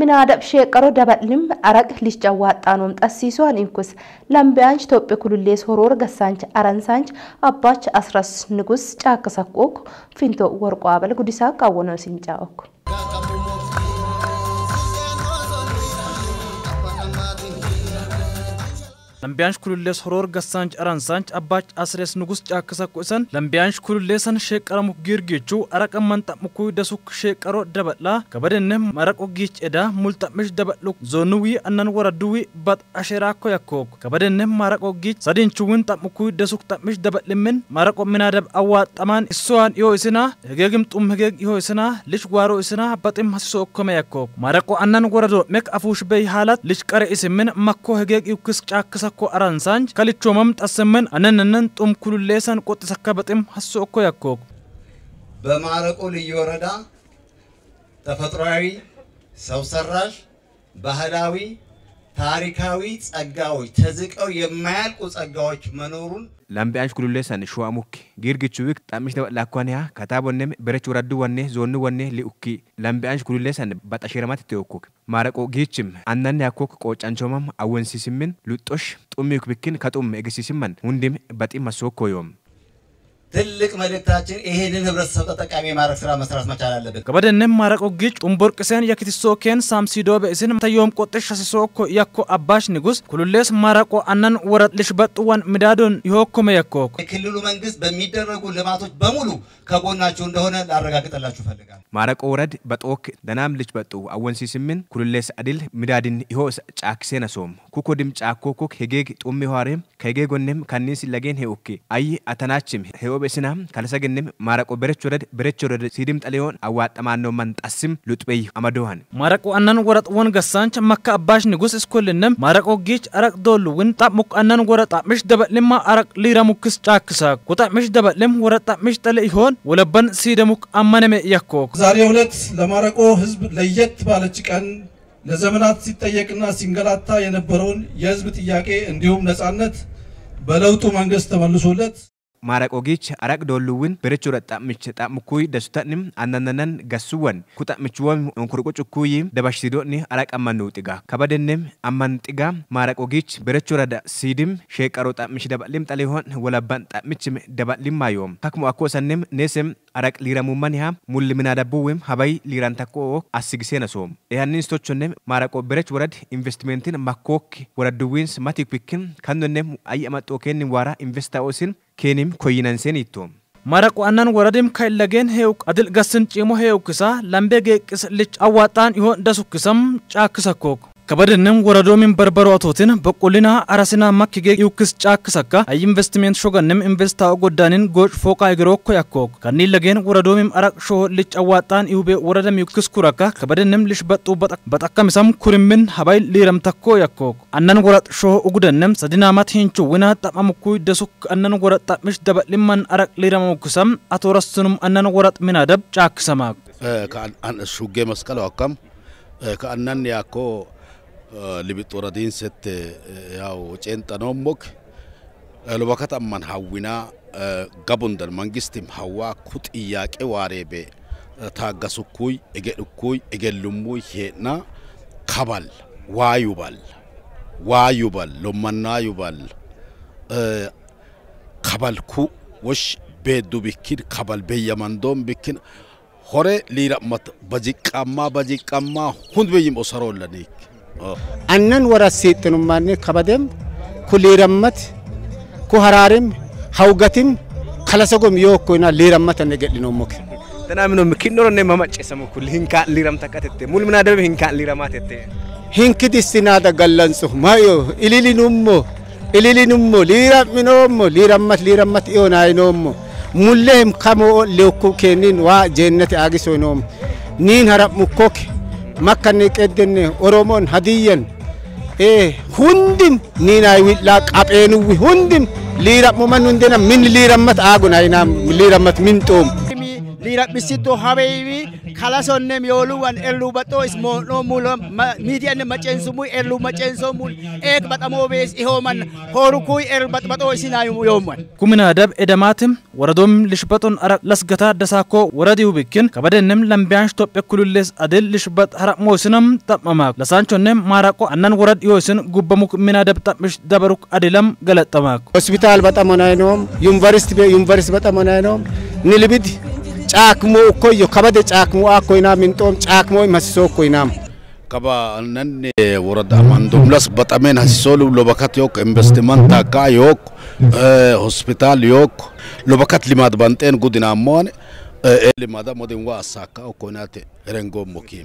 minaadab sheeqaroo daballim araq lichawaaxaanoom xassiisuwan inkus lambiyaanch Itoophiyaa kulullees horoor gassaanch aransaanch abbaach asras ንጉስ ጫከሰቆክ ፊንቶ ወርቋ አበል ጉዲሳ ቃወነ ሲንጫወኩ lambiyaansh kulullees horoor gassaanch aransaanch abbaach asrees nugus caakkisa qo'isan lambiyaansh kululleesan sheeqaramu giirgichuu araqa manxamukuu dasuk sheeqaroo dabadhaa kabadenne maraqo giich edaa mulxamish dabadhuk zoonuwii annan waraduwii bat asheraakko yakkook kabadenne maraqo giich sadinchuwin xamukuu dasuk xamish dabadhimmin maraqo minaadab awwaaxamaan isso'aan dhiyoo isinaa hegeegim xum hegeeg dhiyoo isinaa lish waaroo isinaa baxim hasisoo okkome yakkook maraqo annan waradoo mek afuush bey haalat lish qare isimmin makkoo hegeeg iukkis caakkisa sakko aransaanj kalichoomam xasemen አነነነን ጡም ኩሉሌሰን ቆጥ ሰከበጥም ሀሶ እኮ ያኮክ በማረቆ ልዩ ወረዳ ተፈጥሯዊ፣ ሰው ሰራሽ፣ ባህላዊ፣ ታሪካዊ ጸጋዎች ተዝቀው የማያልቁ ጸጋዎች መኖሩን lambi'aash kululleessan shu'a mukki giirgichuwik xammish dabadhaakkwaniha kataabonnem berech waraddu wanne zoonni wanne li'ukki lambi'aash kululleessan baxashiramati teokkuk maaraqo giichim annanni akkok qoocanchoomam awwensisimmin luxxosh xummiyuk bikkin kaxum egisisimman hundim baxi masookkooyoom ትልቅ መልእክታችን ይሄንን ህብረተሰብ ተጠቃሚ የማድረግ ስራ መስራት መቻል አለብን። ከበደንም ማረቆ ጊጭ ጡምቦርቅሴን የክትሶ ኬን ሳምሲዶ በእስን ተዮም ቆጥሽ ሸስሶ ያኮ አባሽ ንጉስ ኩሉሌስ ማረቆ አናን ወረጥ ልሽ በጥዋን ምዳዶን ይሆኮመ ያኮክ የክልሉ መንግስት በሚደረጉ ልማቶች በሙሉ ከጎናችሁ እንደሆነ ላረጋግጥላችሁ እፈልጋለሁ። ማረቆ ወረድ በጦክ ደናም ልጅ በጡ አወንሲስምን ኩሉሌስ አድል ምዳድን ይሆስ ጫክሴነ ሶም ኩኮድም ጫኮኮክ ሄጌግ ጡሚ ኋሬም ከሄጌጎንም ከኒስ ለጌን ሄኡኪ አይ አተናችም ሄኦ በስና ካልሰግንም ማረቆ በረች ወረድ በረች ወረድ ሲድም ጠሊዮን አዋጠማነው መንጣስም ሉጥበይ አመዶሃን። ማረቆ አናን ወረጥ ወን ገሳንች መካ አባሽ ንጉስ እስኮልንም ማረቆ ጊች አረቅ ዶሉ ውን ጣሙቅ አናን ወረጥ ጣምሽ ደበልማ አረቅ ሊረሙክስ ጫክሳ ኩጣምሽ ደበልም ወረጥ ጣምሽ ጠለ ይሆን ወለበን ሲደሙቅ አመነመ ያኮክ ዛሬ ዕለት ለማረቆ ህዝብ ለየት ባለች ቀን ለዘመናት ሲጠየቅና ሲንገላታ የነበረውን የህዝብ ጥያቄ እንዲሁም ነጻነት በለውጡ መንግስት ተመልሶለት ማረቆጊች አረቅ ዶሉውን በረች ወረጥ ጣምች ጣምኩይ ደሱተንም አናነነን ገሱወን። ኩጣምችወም እንኩርቁጭኩይ ደባሽሲዶኒ አረቅ አመኑ ጥጋ። ከበደንም አመን ጥጋ ማረቆጊች ወረዳ ሲድም ሼቀሮ ጣምሽ ደባሊም ጠሊሆን ወለባን ጣምችም ደባሊም ማዮም። ካክሙ አኮሰንም ኔስም አረቅ ሊረሙመን ሙል ምናዳቡውም ሀባይ ሊራን ተኮ አስግሴነ ሶም ያንን ስቶቾንም ማረቆ በረች ወረድ ኢንቨስትሜንትን ማኮክ ወረድዊንስ ማቲክፒክን ከኖንም አየመጦ ኬን ዋራ ኢንቨስታኦስን ኬኒም ኮይነንሴን ይቶም ማረቆ አናን ወረድም ከይለጌን ሄውቅ አድል ገስን ጪሞ ሄውክሳ ላምቤ ጌቅስ ልጭ አዋጣን ይሆን ደሱክሰም ጫክሰኮክ ከበደንም ወረዶሚን በርበሮ አቶትን በቁልና አራስና ማክጌ ይውክስ ጫክሰካ አይ ኢንቨስትሜንት ሾገንም ኢንቨስታ ጎዳንን ጎጭ ፎቃ ይግሮኮ ያኮክ ከኒ ለጌን ወረዶሚም አራቅ ሾ ልጭ አዋጣን ይውቤ ወረደም ይውክስ ኩረካ ከበደንም ልሽ በጡ በጠቀምሰም ኩርምን ሀባይ ሊረም ተኮ ያኮክ አነን ወረጥ ሾ ኡጉደንም ሰዲናማት ሂንቹ ውና ጠማምኩ ደሱክ አነን ወረጥ ጣምሽ ደበልማን አራቅ ሊረመውክሰም አቶ ረስኑም አነን ወረጥ ሚናደብ ጫክሰማክ ሹጌ መስቀለው አካም ከአነን ያኮ libixuuradiin sette yaw ceenxanoomok lubakatamman hawwina gabundal mangistim hawwa ku xiyyaaqe waareebe taaggasukkuy egedhukkuy egellummuy heedna kabal waayubal waayubal lommannaayubal kabal ku wosh beeddu bikkin kabal beyyamandoon bikkin hore liira'mat bajiqqammaa bajiqqammaa hund beyyim osaroollaniik annan warasiixinummaanni kabadem ku liirammat ku haraarim hawgatim kalasagom yookkoyna liirammatan egedhinommoke ተናምኖም ኪኖሮነ መመጨሰሙ ኩል ሂንካን ሊረም ተከተተ ሙል ምናደብ ሂንካን ሊረማ ililinummo ililinummo liiramminommo liirammat liirammat iyonaynommo mullehem kamo leokku kennin waa jeennate aagisoynoom niin hara'mukkoke makkanne qeddenne oromon hadiyyan e hundim ninay wi'la qaphenuwi hundim liirammuman hundena min liirammat aagunayna liirammat min xoom liiraphisittoo habeebi kalasonnem yooluwan erluu baxoo ismoonoo mula miidiyanne maceensumuu erluu maceensoomuun eeg baxamoo bees ihooman hoorukuu er baxbaxoo isinaayu yoomman kumina dab edamaatim ወረዶም ልሽበጡን አረቅ ለስገታ ደሳኮ ወረዲው ብክን ከበደንም ለምቢያንሽ ቶጴ ኩሉሌስ አድል ልሽበጥ ሀረቅ ሞስንም ጠመማክ ለሳንቾንም ማራቆ አናን ወረድ ዮስን ጉበሙክ ሚና ደብ ጠምሽ ደበሩክ አድለም ገለጠማክ ሆስፒታል በጠመናይኖም ዩኒቨርሲቲ ዩኒቨርሲቲ በጠመናይኖም ንልብድ ጫክሞ እኮዮ ከበደ ጫክሞ አኮይና ምንጦም ጫክሞ መስሶ እኮይናም kaba nanne worada mandumlas batamen hasisolu lobakat yok investment ka yok hospital yok lobakat limad banten gudina mon limada modin wa asaka okonate rengo mokim